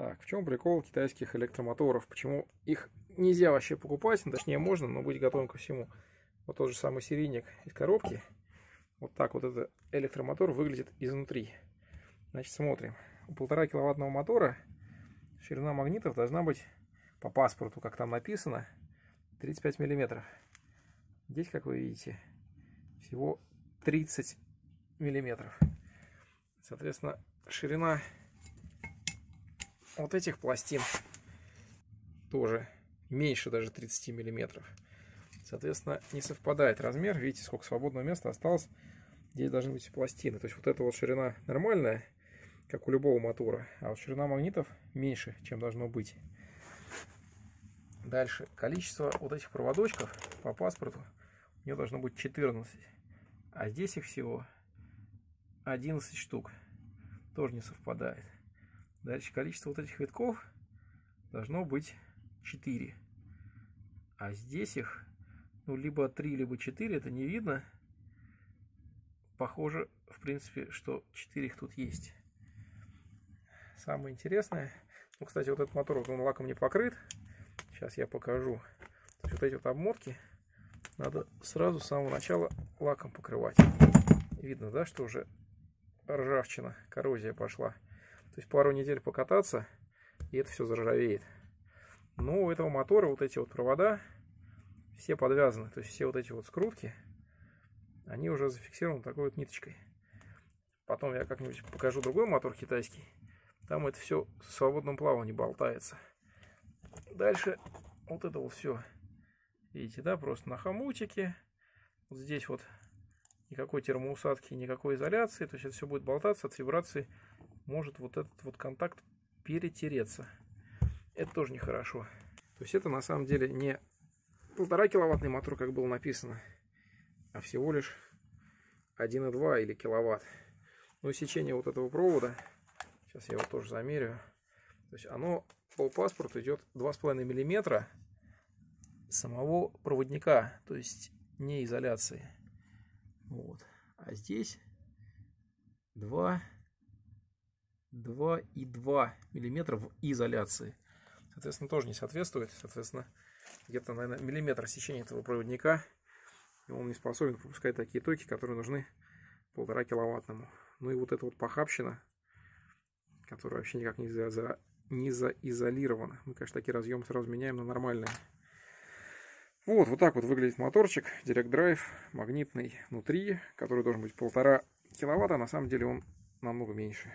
Так, в чем прикол китайских электромоторов? Почему их нельзя вообще покупать? Ну, точнее, можно, но быть готовым ко всему. Вот тот же самый серийник из коробки. Вот так вот этот электромотор выглядит изнутри. Значит, смотрим. У полтора киловаттного мотора ширина магнитов должна быть по паспорту, как там написано, 35 миллиметров. Здесь, как вы видите, всего 30 миллиметров. Соответственно, ширина вот этих пластин тоже меньше даже 30 миллиметров. Соответственно, не совпадает размер. Видите, сколько свободного места осталось. Здесь должны быть пластины. То есть вот эта вот ширина нормальная, как у любого мотора. А вот ширина магнитов меньше, чем должно быть. Дальше. Количество вот этих проводочков по паспорту у нее должно быть 14. А здесь их всего 11 штук. Тоже не совпадает. Дальше количество вот этих витков должно быть 4. А здесь их, ну, либо 3, либо 4, это не видно. Похоже, в принципе, что 4 их тут есть. Самое интересное, ну, кстати, вот этот мотор, вот он лаком не покрыт. Сейчас я покажу. То есть вот эти вот обмотки надо сразу с самого начала лаком покрывать. Видно, да, что уже ржавчина, коррозия пошла. То есть пару недель покататься, и это все заржавеет. Но у этого мотора вот эти вот провода все подвязаны. То есть все вот эти вот скрутки, они уже зафиксированы такой вот ниточкой. Потом я как-нибудь покажу другой мотор китайский. Там это все в свободном плавании болтается. Дальше вот это вот все. Видите, да, просто на хомутике. Вот здесь вот никакой термоусадки, никакой изоляции. То есть это все будет болтаться от вибрации может вот этот вот контакт перетереться. Это тоже нехорошо. То есть это на самом деле не полтора киловаттный мотор, как было написано, а всего лишь 1,2 или киловатт. Ну и сечение вот этого провода, сейчас я его тоже замерю, то есть оно по паспорту идет 2,5 миллиметра самого проводника, то есть не изоляции. Вот. А здесь 2 2,2 мм в изоляции. Соответственно, тоже не соответствует. Соответственно, где-то, наверное, миллиметр сечения этого проводника. И он не способен пропускать такие токи, которые нужны полтора киловаттному. Ну и вот эта вот похабщина, которая вообще никак не, за, за, не заизолирована. Мы, конечно, такие разъемы сразу меняем на нормальные. Вот, вот так вот выглядит моторчик. Direct Drive магнитный внутри, который должен быть полтора киловатта. На самом деле он намного меньше.